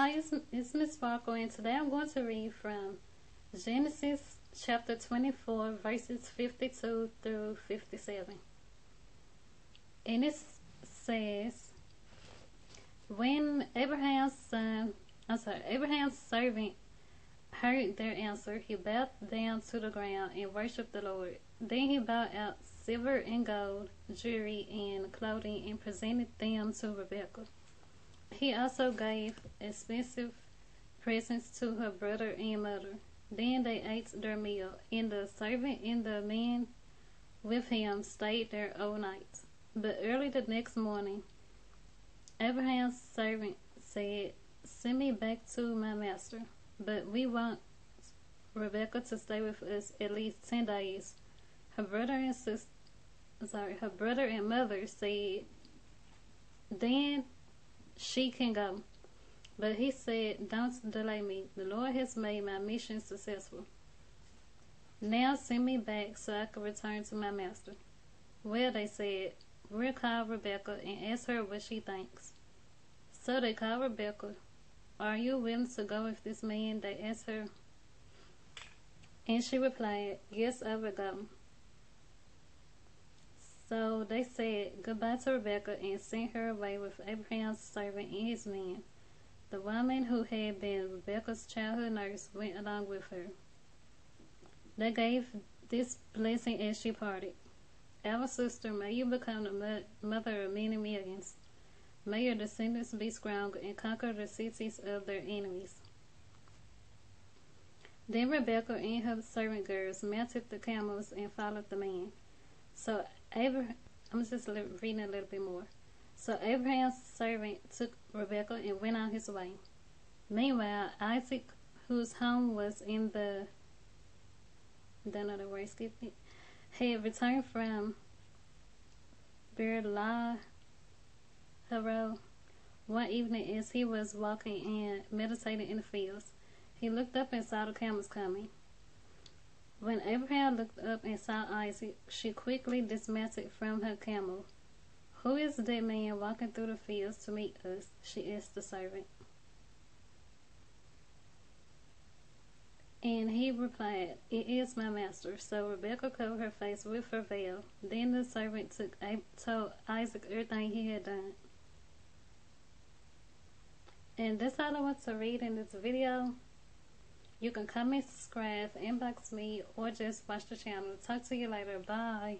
Hi, it's, Miss Sparkle, and today I'm going to read from Genesis chapter 24, verses 52 through 57. And it says, When Abraham's son, I'm sorry, Abraham's servant heard their answer, he bowed down to the ground and worshiped the Lord. Then he brought out silver and gold, jewelry, and clothing, and presented them to Rebekah. He also gave expensive presents to her brother and mother. Then they ate their meal, and the servant and the men with him stayed there all night. But early the next morning, Abraham's servant said, Send me back to my master, but we want Rebekah to stay with us at least ten days. Her brother and sister, sorry, her brother and mother said, Then she can go. But he said, Don't delay me. The Lord has made my mission successful. Now send me back so I can return to my master. Well, they said, We'll call Rebekah and ask her what she thinks. So they called Rebekah. Are you willing to go with this man? They asked her. And she replied, Yes, I will go. So they said goodbye to Rebekah and sent her away with Abraham's servant and his men. The woman who had been Rebekah's childhood nurse went along with her. They gave this blessing as she parted. Our sister, may you become the mother of many millions. May your descendants be strong and conquer the cities of their enemies. Then Rebekah and her servant girls mounted the camels and followed the man. So Abraham, I'm just reading a little bit more. So Abraham's servant took Rebekah and went on his way. Meanwhile, Isaac, whose home was in the, don't know the word, skip it, had returned from Beer-lahai one evening as he was walking and meditating in the fields. He looked up and saw the camels coming. When Abraham looked up and saw Isaac, she quickly dismounted from her camel. Who is that man walking through the fields to meet us? she asked the servant. And he replied, It is my master. So Rebekah covered her face with her veil. Then the servant took, told Isaac everything he had done. And that's all I want to read in this video. You can comment, subscribe, inbox me, or just watch the channel. Talk to you later. Bye.